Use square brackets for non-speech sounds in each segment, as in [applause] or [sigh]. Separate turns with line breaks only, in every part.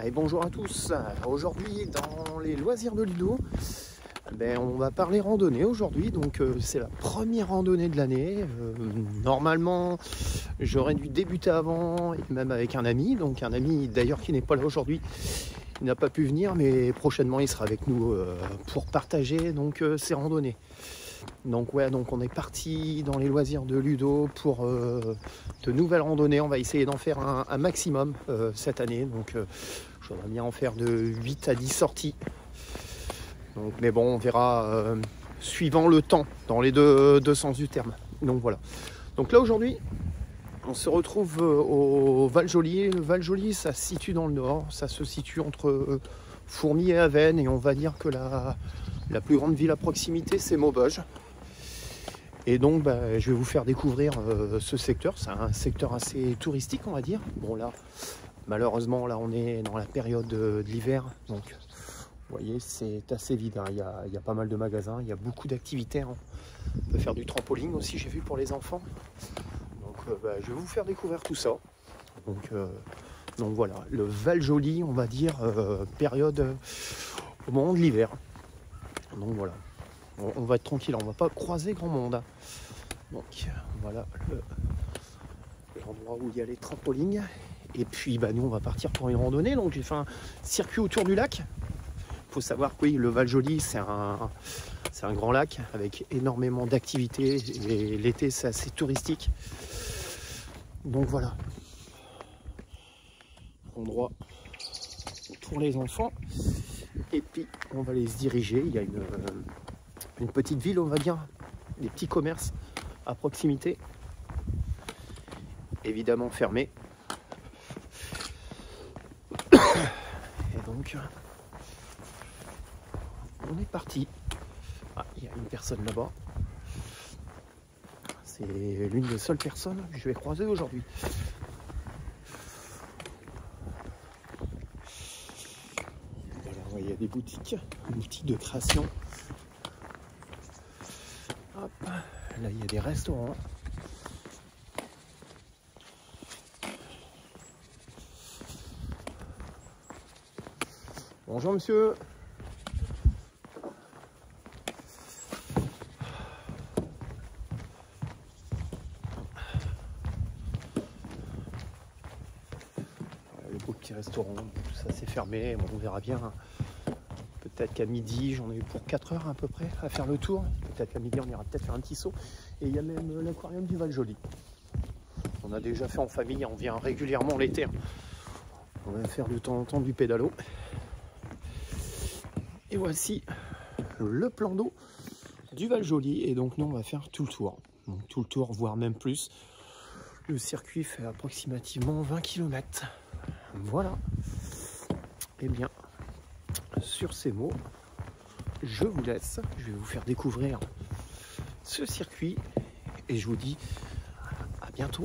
Allez, bonjour à tous. Aujourd'hui, dans les loisirs de Ludo, ben, on va parler randonnée aujourd'hui. Donc, euh, c'est la première randonnée de l'année. Euh, normalement, j'aurais dû débuter avant, même avec un ami. Donc, un ami d'ailleurs qui n'est pas là aujourd'hui. Il n'a pas pu venir, mais prochainement, il sera avec nous euh, pour partager donc ces randonnées. Donc ouais, donc on est parti dans les loisirs de Ludo pour euh, de nouvelles randonnées. On va essayer d'en faire un, maximum euh, cette année. Donc euh, je voudrais bien en faire de 8 à 10 sorties. Donc, mais bon, on verra suivant le temps, dans les deux, sens du terme. Donc voilà. Donc là aujourd'hui, on se retrouve au Val-Joli. Le Val-Joli, ça se situe dans le nord. Ça se situe entre Fourmi et Avennes. Et on va dire que la, la plus grande ville à proximité, c'est Maubeuge. Et donc, bah, je vais vous faire découvrir euh, ce secteur. C'est un secteur assez touristique, on va dire. Bon, là, malheureusement, là, on est dans la période de, l'hiver. Donc, vous voyez, c'est assez vide. Hein. Il, y a, pas mal de magasins, il y a beaucoup d'activités. Hein. On peut faire du trampoline aussi, j'ai vu pour les enfants. Donc, euh, bah, je vais vous faire découvrir tout ça. Donc, euh, donc voilà, le Val-Joli, on va dire, période au moment de l'hiver. Donc voilà, on, va être tranquille, on va pas croiser grand monde. Donc voilà l'endroit où il y a les trampolines. Et puis bah, nous on va partir pour une randonnée. Donc j'ai fait un circuit autour du lac. Il faut savoir que oui, le Val Joli c'est un, c'est un grand lac avec énormément d'activités. Et l'été c'est assez touristique. Donc voilà. Endroit pour les enfants. Et puis on va les diriger. Il y a une, euh, une petite ville, on va dire, des petits commerces à proximité. Évidemment fermés. Et donc on est parti. Ah, il y a une personne là-bas. C'est l'une des seules personnes que je vais croiser aujourd'hui. il y a des boutiques, boutiques de création. là il y a des restaurants. Bonjour monsieur. Le beau petit restaurant, tout ça c'est fermé, on verra bien Peut-être qu'à midi, j'en ai eu pour 4 heures à peu près à faire le tour. Peut-être qu'à midi, on ira peut-être faire un petit saut. Et il y a même l'aquarium du Val-Joli. On a déjà fait en famille, on vient régulièrement l'été. On va faire de temps en temps du pédalo. Et voici le plan d'eau du Val-Joli. Et donc nous, on va faire tout le tour. tout le tour, voire même plus. Le circuit fait approximativement 20 km. Voilà. Eh bien, sur ces mots, je vous laisse. Je vais vous faire découvrir ce circuit et je vous dis à bientôt.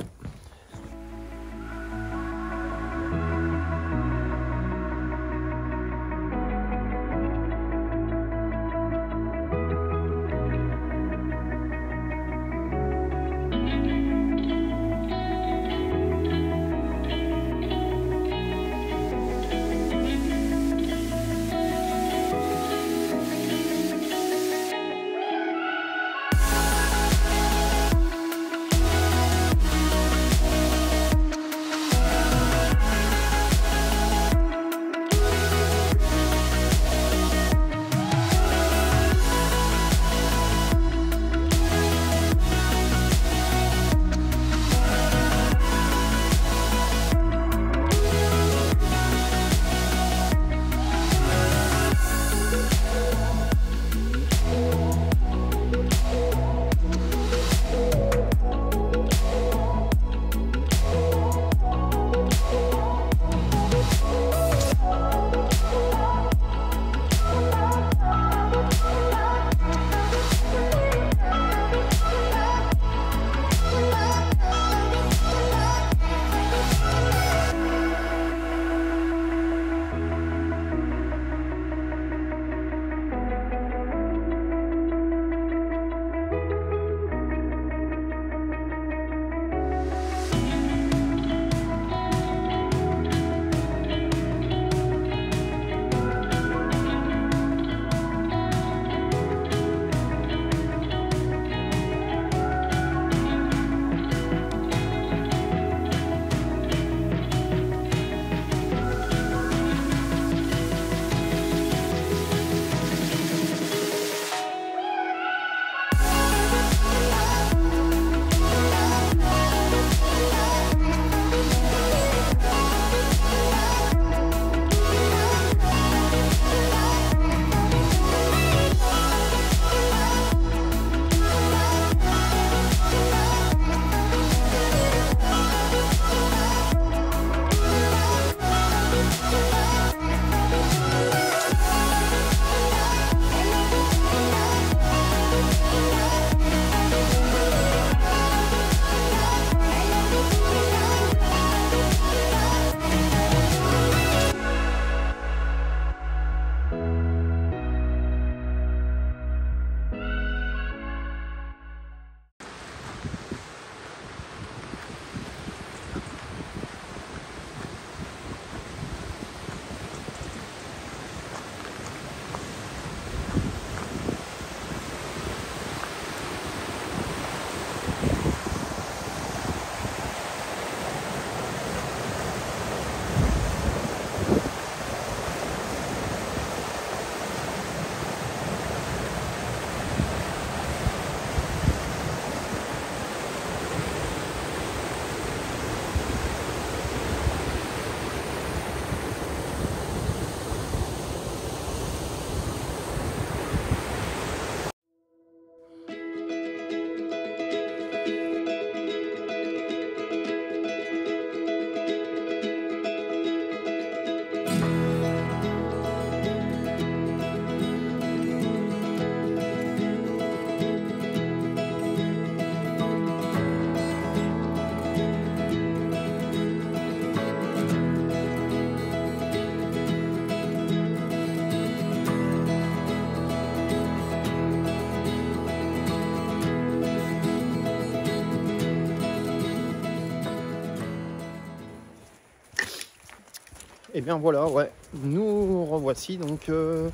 Et bien voilà, ouais, nous revoici donc. euh,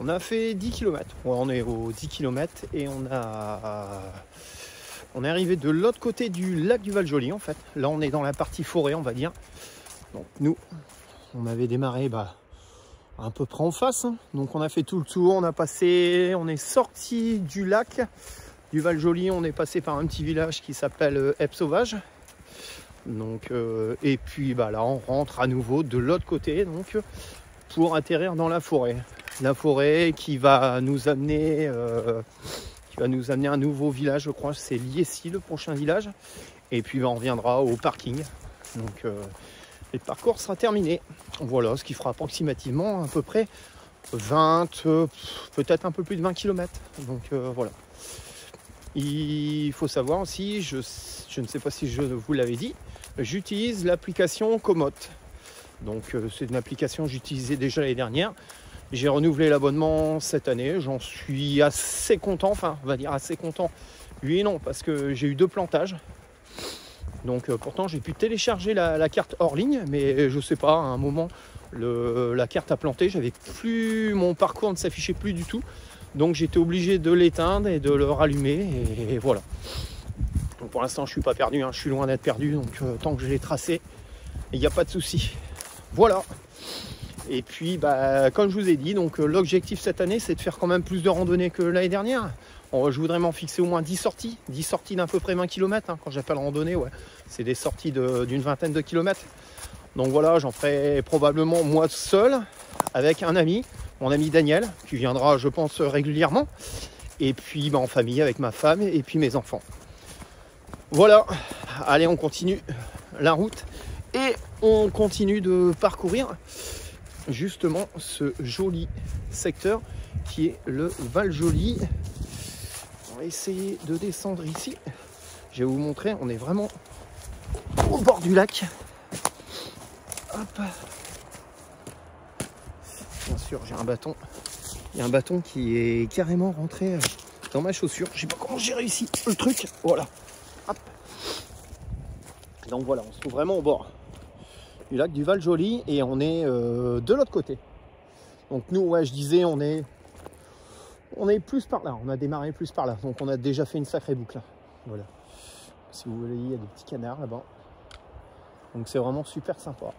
on a fait 10 km. on est aux 10 km et on a. On est arrivé de l'autre côté du lac du Val-Joli en fait. Là on est dans la partie forêt on va dire. Donc nous, on avait démarré bah, à peu près en face. hein. Donc on a fait tout le tour, on a passé, on est sorti du lac du Val-Joli, on est passé par un petit village qui s'appelle euh, Epes Sauvage. Donc, euh, et puis bah, là on rentre à nouveau de l'autre côté donc pour atterrir dans la forêt. La forêt qui va nous amener euh, qui va nous amener à un nouveau village, je crois, c'est Liessy le prochain village. Et puis bah, on reviendra au parking. Donc euh, le parcours sera terminé. Voilà, ce qui fera approximativement à peu près 20, euh, peut-être un peu plus de 20 km. Donc voilà. Il faut savoir aussi, je ne sais pas si je vous l'avais dit, j'utilise l'application Komoot. Donc euh, c'est une application que j'utilisais déjà l'année dernière. J'ai renouvelé l'abonnement cette année, j'en suis assez content, enfin on va dire assez content. Oui et non, parce que j'ai eu deux plantages. Donc euh, pourtant j'ai pu télécharger la, carte hors ligne, mais je sais pas, à un moment la carte a planté, j'avais plus mon parcours ne s'affichait plus du tout. Donc j'étais obligé de l'éteindre et de le rallumer et voilà. Donc pour l'instant je suis pas perdu, hein, je suis loin d'être perdu, donc euh, tant que je l'ai tracé, il n'y a pas de souci. Voilà. Et puis bah, comme je vous ai dit, donc euh, l'objectif cette année c'est de faire quand même plus de randonnées que l'année dernière. Je voudrais m'en fixer au moins 10 sorties, 10 sorties d'à peu près 20 km, quand j'appelle randonnée, ouais. C'est des sorties d'une vingtaine de kilomètres. Donc voilà, j'en ferai probablement moi seul, avec un ami, mon ami Daniel, qui viendra je pense régulièrement. Et puis bah, en famille avec ma femme et puis mes enfants. Voilà, allez on continue la route et on continue de parcourir justement ce joli secteur qui est le Val Joli. On va essayer de descendre ici. Je vais vous montrer, on est vraiment au bord du lac. Hop. Bien sûr, j'ai un bâton. Il y a un bâton qui est carrément rentré dans ma chaussure. Je sais pas comment j'ai réussi le truc. Voilà. Donc voilà, on se trouve vraiment au bord du lac du Val Joli et on est euh, de l'autre côté. Donc nous, ouais, je disais, on est, on est plus par là. On a démarré plus par là. Donc on a déjà fait une sacrée boucle. là. Voilà. Si vous voulez, il y a des petits canards là-bas. Donc c'est vraiment super sympa.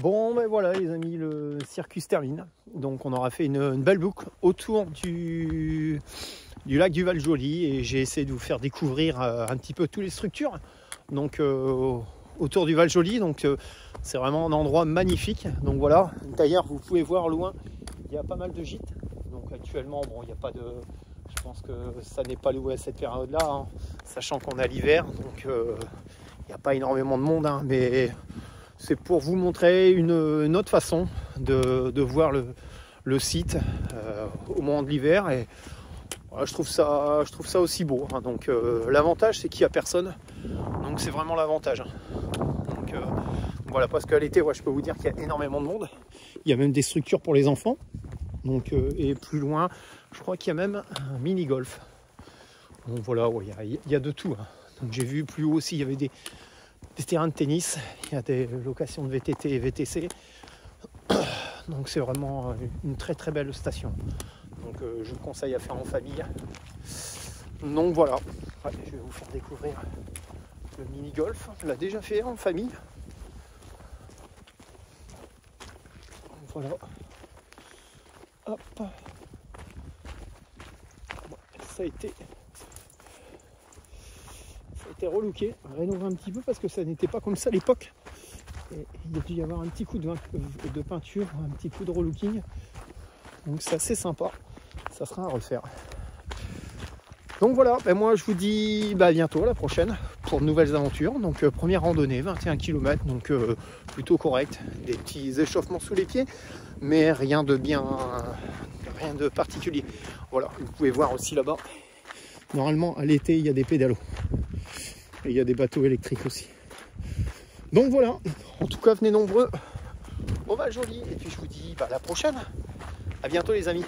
Bon, ben voilà, les amis, le circuit se termine. Donc, on aura fait une, belle boucle autour du, lac du Val-Joli et j'ai essayé de vous faire découvrir euh, un petit peu toutes les structures. Donc, euh, autour du Val-Joli, donc euh, c'est vraiment un endroit magnifique. Donc voilà, d'ailleurs, vous pouvez voir loin, il y a pas mal de gîtes. Donc, actuellement, bon, il n'y a pas de. Je pense que ça n'est pas loué à cette période-là, hein, sachant qu'on a l'hiver. Donc, il n'y a pas énormément de monde, hein, mais c'est pour vous montrer une, autre façon de, voir le, site euh, au moment de l'hiver. Je, trouve ça, aussi beau. Hein. Donc euh, l'avantage c'est qu'il n'y a personne. Donc c'est vraiment l'avantage. Hein. Euh, voilà, parce qu'à l'été, je peux vous dire qu'il y a énormément de monde. Il y a même des structures pour les enfants. Donc, et plus loin, je crois qu'il y a même un mini-golf. Donc voilà, il, y a, de tout. Hein. Donc j'ai vu plus haut aussi, il y avait des, des terrains de tennis, il y a des locations de VTT et VTC. [coughs] Donc c'est vraiment une très très belle station. Donc euh, je vous conseille à faire en famille. Donc voilà, je vais vous faire découvrir le mini golf. On l'a déjà fait en famille. Voilà. Hop. ça a été relooké, rénové un petit peu parce que ça n'était pas comme ça à l'époque. il a dû y avoir un petit coup de, de peinture, un petit coup de relooking. Donc c'est assez sympa. Ça sera à refaire. Donc voilà, ben moi je vous dis bah, bientôt, la prochaine, pour de nouvelles aventures. Donc euh, première randonnée, 21 km, donc euh, plutôt correct. Des petits échauffements sous les pieds, mais rien de bien, rien de particulier. Voilà, vous pouvez voir aussi là-bas. Normalement à l'été il y a des pédalos. Et il y a des bateaux électriques aussi. Donc voilà, en tout cas venez nombreux. On va joli. Et puis je vous dis bah, à la prochaine. À bientôt les amis.